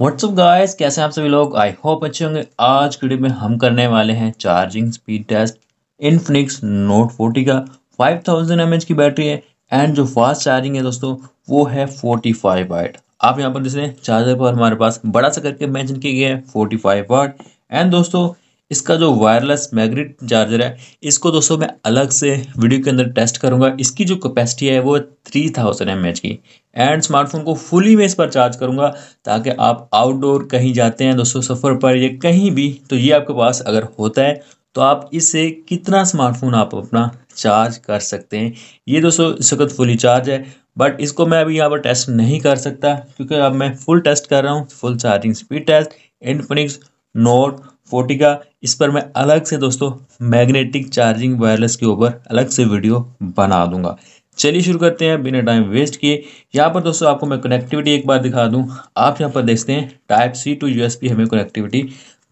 WhatsApp guys कैसे हैं आप सभी लोग? आई होप अच्छे होंगे। आज की वीडियो में हम करने वाले हैं charging speed test Infinix Note 40 का। फाइव थाउज़ेंड एम की बैटरी है एंड जो फास्ट चार्जिंग है दोस्तों, वो है 45 वाट आप यहाँ पर देख चार्जर पर हमारे पास बड़ा सा करके मैंशन किया गया है 45 वाट एंड दोस्तों इसका जो वायरलेस मैग्नेट चार्जर है, इसको दोस्तों मैं अलग से वीडियो के अंदर टेस्ट करूँगा। इसकी जो कैपेसिटी है वो थ्री थाउज़ेंड एम की। एंड स्मार्टफ़ोन को फुली मैं इस पर चार्ज करूँगा ताकि आप आउटडोर कहीं जाते हैं, दोस्तों, सफ़र पर या कहीं भी तो ये आपके पास अगर होता है तो आप इससे कितना स्मार्टफ़ोन आप अपना चार्ज कर सकते हैं। ये दोस्तों इस वक्त फुली चार्ज है बट इसको मैं अभी यहाँ पर टेस्ट नहीं कर सकता, क्योंकि अब मैं फुल टेस्ट कर रहा हूँ full charging speed test Infinix Note forty का। इस पर मैं अलग से दोस्तों मैग्नेटिक चार्जिंग वायरलेस के ऊपर अलग से वीडियो बना दूँगा। चलिए शुरू करते हैं बिना टाइम वेस्ट किए। यहाँ पर दोस्तों आपको मैं कनेक्टिविटी एक बार दिखा दूँ। आप यहाँ पर देखते हैं टाइप सी टू यूएसबी हमें कनेक्टिविटी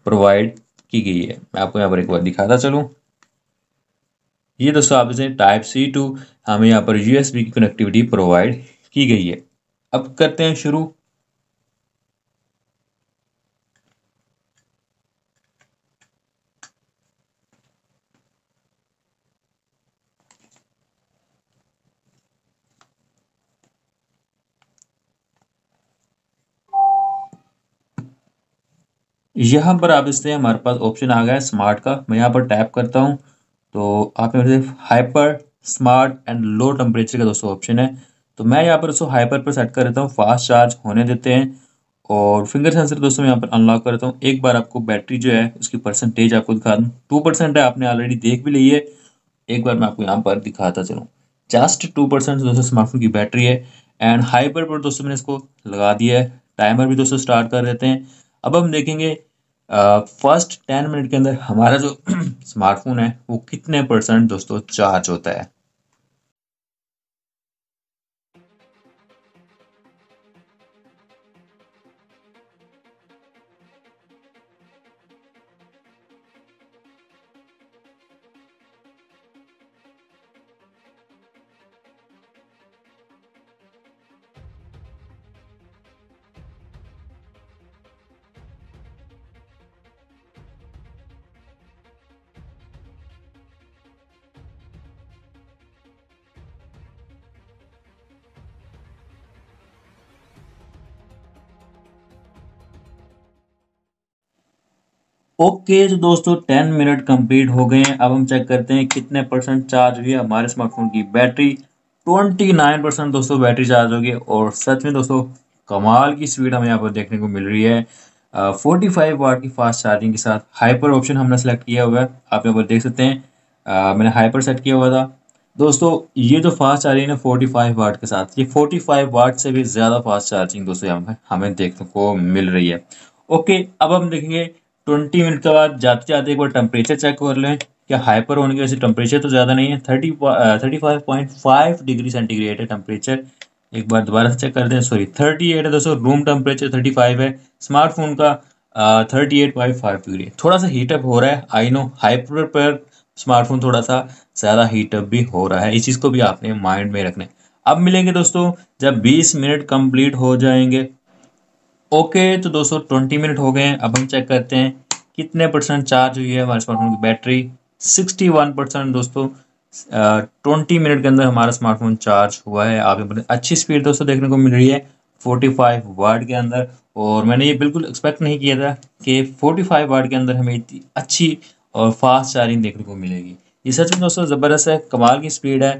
प्रोवाइड की गई है। मैं आपको यहाँ पर एक बार दिखाता चलूँ। ये दोस्तों आप देखें टाइप सी टू हमें यहाँ पर यूएसबी की कनेक्टिविटी प्रोवाइड की गई है। अब करते हैं शुरू। यहाँ पर आप इससे हमारे पास ऑप्शन आ गया है स्मार्ट का। मैं यहाँ पर टैप करता हूँ। तो आप यहाँ hyper smart and low temperature का दोस्तों ऑप्शन है। तो मैं यहाँ पर दोस्तों हाइपर पर सेट कर देता हूँ। फास्ट चार्ज होने देते हैं। और फिंगर सेंसर दोस्तों मैं यहाँ पर अनलॉक करता हूँ। एक बार आपको बैटरी जो है, उसकी परसेंटेज आपको दिखा दूँ। टू परसेंट है, आपने ऑलरेडी देख भी ली है। एक बार मैं आपको यहाँ पर दिखाता चलूँ। जस्ट टू परसेंट दोस्तों स्मार्टफ़ोन की बैटरी है। एंड हाइपर पर दोस्तों मैंने इसको लगा दिया है। टाइमर भी दोस्तों स्टार्ट कर देते हैं। अब हम देखेंगे फ़र्स्ट टेन मिनट के अंदर हमारा जो स्मार्टफ़ोन है, वो कितने परसेंट दोस्तों चार्ज होता है? ओके okay, तो दोस्तों टेन मिनट कंप्लीट हो गए हैं। अब हम चेक करते हैं कितने परसेंट चार्ज हुई हमारे स्मार्टफ़ोन की बैटरी ट्वेंटी नाइन परसेंट दोस्तों बैटरी चार्ज होगी और सच में दोस्तों कमाल की स्पीड हमें यहाँ पर देखने को मिल रही है। फोर्टी फाइव वाट की फास्ट चार्जिंग के साथ हाइपर ऑप्शन हमने सेलेक्ट किया हुआ है। आप यहाँ पर देख सकते हैं आ, मैंने हाइपर सेट किया हुआ था। दोस्तों ये जो फास्ट चार्जिंग है फोर्टी फाइव वाट के साथ ये फोर्टी फाइव वाट से भी ज़्यादा फास्ट चार्जिंग दोस्तों यहाँ पर हमें देखने को मिल रही है। ओके अब हम देखेंगे ट्वेंटी मिनट के बाद जाते जाते एक बार टेम्परेचर चेक कर लें क्या हाइपर होने की वजह से टेम्परेचर तो ज़्यादा नहीं है। Thirty thirty five point five degree centigrade है टेम्परेचर एक बार दोबारा से चेक कर दें सॉरी थर्टी एट है दोस्तों रूम टेम्परेचर थर्टी फाइव है। स्मार्टफ़ोन का thirty eight point five degree थोड़ा सा हीटअप हो रहा है आई नो हाइपर पर स्मार्टफ़ोन थोड़ा सा ज़्यादा हीटअप भी हो रहा है। इस चीज़ को भी आपने माइंड में रखना है। अब मिलेंगे दोस्तों, जब 20 मिनट कंप्लीट हो जाएँगे ओके तो दोस्तों ट्वेंटी मिनट हो गए हैं। अब हम चेक करते हैं कितने परसेंट चार्ज हुई है हमारे स्मार्टफ़ोन की बैटरी। सिक्सटी वन परसेंट दोस्तों ट्वेंटी मिनट के अंदर हमारा स्मार्टफ़ोन चार्ज हुआ है। आप अच्छी स्पीड दोस्तों देखने को मिल रही है फोर्टी फाइव वाट के अंदर। और मैंने ये बिल्कुल एक्सपेक्ट नहीं किया था कि फोर्टी फाइव वाट के अंदर हमें इतनी अच्छी और फास्ट चार्जिंग देखने को मिलेगी। ये सच में दोस्तों ज़बरदस्त है, कमाल की स्पीड है।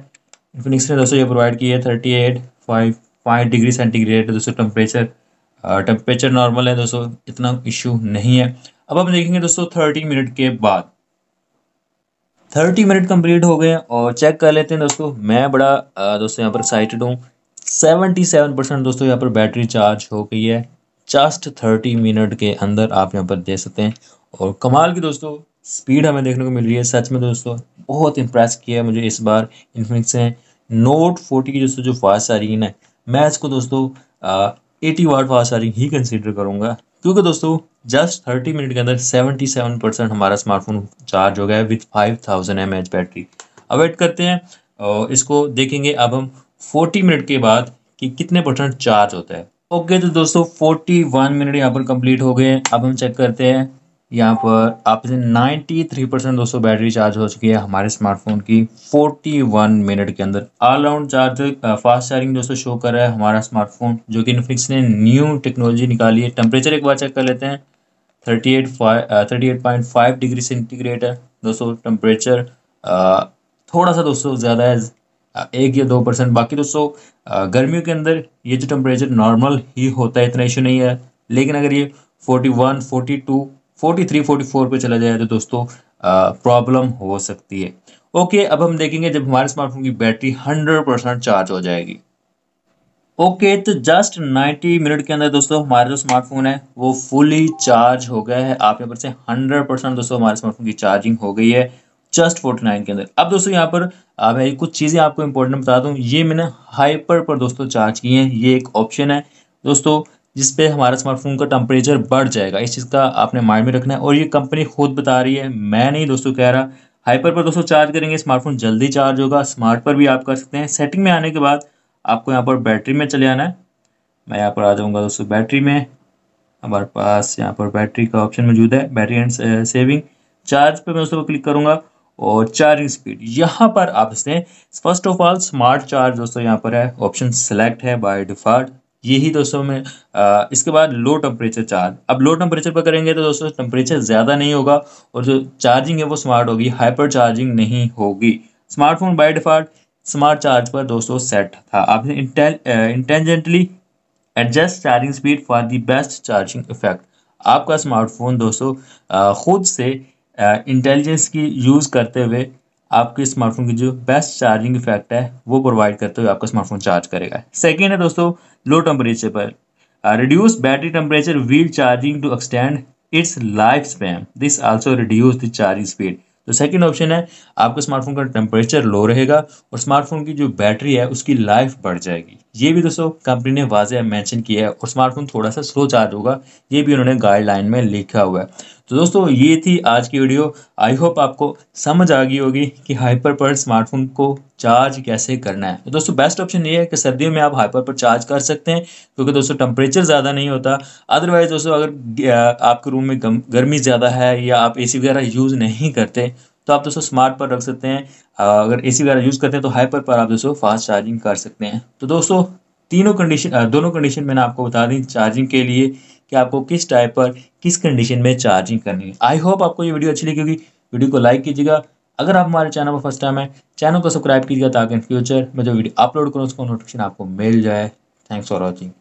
इन्फिनिक्स ने दोस्तों ये प्रोवाइड की है thirty eight five five degree centigrade दोस्तों टेम्परेचर टेम्परेचर नॉर्मल है दोस्तों, इतना इश्यू नहीं है। अब हम देखेंगे दोस्तों थर्टी मिनट के बाद। थर्टी मिनट कंप्लीट हो गए और चेक कर लेते हैं दोस्तों, मैं बड़ा दोस्तों यहाँ पर एक्साइटेड हूँ। सेवेंटी सेवन परसेंट दोस्तों यहाँ पर बैटरी चार्ज हो गई है। जस्ट थर्टी मिनट के अंदर आप यहाँ पर दे सकते हैं। और कमाल की दोस्तों स्पीड हमें देखने को मिल रही है। सच में दोस्तों, बहुत इंप्रेस किया है मुझे इस बार इन्फिनिक्स ने। नोट फोर्टी की दोस्तों जो फास्ट आ रही है ना मैं इसको दोस्तों एटी वाट फास्ट चार्जिंग ही कंसिडर करूँगा। क्योंकि दोस्तों जस्ट थर्टी मिनट के अंदर सेवेंटी सेवन परसेंट हमारा स्मार्टफ़ोन चार्ज हो गया है with five thousand M H battery अब वेट करते हैं, और इसको देखेंगे अब हम फोर्टी मिनट के बाद कि कितने परसेंट चार्ज होता है। ओके तो दोस्तों 41 मिनट यहाँ पर कंप्लीट हो गए अब हम चेक करते हैं यहाँ पर आपसे 93 परसेंट दोस्तों बैटरी चार्ज हो चुकी है हमारे स्मार्टफ़ोन की 41 मिनट के अंदर। All round charge fast charging दोस्तों शो कर रहा है हमारा स्मार्टफ़ोन जो कि इन्फिक्स ने न्यू टेक्नोलॉजी निकाली है। टेम्परेचर एक बार चेक कर लेते हैं। Thirty eight thirty eight point five degree centigrade है दोस्तों टेम्परेचर थोड़ा सा दोस्तों ज़्यादा है एक या दो परसेंट बाकी दोस्तों गर्मियों के अंदर ये जो टेम्परेचर नॉर्मल ही होता है, इतना इशू नहीं है। लेकिन अगर ये forty one forty two forty three forty four चला जाए तो दोस्तों प्रॉब्लम हो सकती है। ओके अब हम देखेंगे जब हमारे स्मार्टफ़ोन की बैटरी हंड्रेड परसेंट चार्ज हो जाएगी। ओके तो जस्ट 90 मिनट के अंदर दोस्तों, हमारा जो स्मार्टफ़ोन है, वो फुली चार्ज हो गया है। आप यहाँ पर से 100 परसेंट दोस्तों, हमारे स्मार्टफ़ोन की चार्जिंग हो गई है जस्ट 49 के अंदर। अब दोस्तों, यहाँ पर मैं कुछ चीज़ें आपको इंपॉर्टेंट बता दूँ। ये मैंने हाइपर पर दोस्तों चार्ज किए हैं। ये एक ऑप्शन है। दोस्तों जिसपे हमारा स्मार्टफ़ोन का टेम्परेचर बढ़ जाएगा। इस चीज़ का आपने माइंड में रखना है। और ये कंपनी खुद बता रही है। मैं नहीं दोस्तों कह रहा। हाइपर पर दोस्तों चार्ज करेंगे। स्मार्टफ़ोन जल्दी चार्ज होगा। स्मार्ट पर भी आप कर सकते हैं। सेटिंग में आने के बाद आपको यहाँ पर बैटरी में चले आना है। मैं यहाँ पर आ जाऊँगा दोस्तों बैटरी में। हमारे पास यहाँ पर बैटरी का ऑप्शन मौजूद है। बैटरी एंड सेविंग चार्ज पर मैं उसको क्लिक करूँगा। और चार्जिंग स्पीड यहाँ पर आप इसने first of all smart charge दोस्तों यहाँ पर है। ऑप्शन सेलेक्ट है बाय डिफ़ॉल्ट यही दोस्तों में आ, इसके बाद लो टेम्परेचर चार्ज अब लो टेम्परेचर पर करेंगे तो दोस्तों टेम्परेचर ज़्यादा नहीं होगा और जो चार्जिंग है वो स्मार्ट होगी हाइपर चार्जिंग नहीं होगी. Smartphone by default smart charge पर दोस्तों सेट था. आपने intelligently adjust charging speed for the best charging effect आपका स्मार्टफ़ोन दोस्तों खुद से इंटेलिजेंस की यूज़ करते हुए आपके स्मार्टफ़ोन की जो बेस्ट चार्जिंग इफ़ेक्ट है, वो प्रोवाइड करते हुए आपका स्मार्टफ़ोन चार्ज करेगा। सेकेंड है दोस्तों लो टेम्परेचर पर। Reduce battery temperature while charging to extend its life span this also reduce the charging speed तो सेकंड ऑप्शन है, आपका स्मार्टफ़ोन का टेम्परेचर लो रहेगा और स्मार्टफ़ोन की जो बैटरी है, उसकी लाइफ बढ़ जाएगी। ये भी दोस्तों कंपनी ने वाजह मेंशन किया है और स्मार्टफ़ोन थोड़ा सा स्लो चार्ज होगा। ये भी उन्होंने गाइडलाइन में लिखा हुआ है। तो दोस्तों, ये थी आज की वीडियो। आई होप आपको समझ आ गई होगी कि हाइपर पर स्मार्टफ़ोन को चार्ज कैसे करना है। तो दोस्तों बेस्ट ऑप्शन ये है कि सर्दियों में आप हाइपर पर चार्ज कर सकते हैं, क्योंकि दोस्तों टेम्परेचर ज़्यादा नहीं होता। अदरवाइज़ दोस्तों, अगर आपके रूम में गर्मी ज़्यादा है या आप एसी वगैरह यूज़ नहीं करते तो आप दोस्तों स्मार्ट पर रख सकते हैं। अगर एसी वगैरह यूज़ करते हैं तो हाइपर पर आप दोस्तों फास्ट चार्जिंग कर सकते हैं। तो दोस्तों, तीनों कंडीशन दोनों कंडीशन मैंने आपको बता दी चार्जिंग के लिए। कि आपको किस टाइप पर किस कंडीशन में चार्जिंग करनी है। आई होप आपको ये वीडियो अच्छी लगी होगी। वीडियो को लाइक कीजिएगा। अगर आप हमारे चैनल पर फ़र्स्ट टाइम है चैनल को सब्सक्राइब कीजिएगा ताकि इन फ्यूचर में जो वीडियो अपलोड करूँ, उसका नोटिफिकेशन आपको मिल जाए। Thanks for watching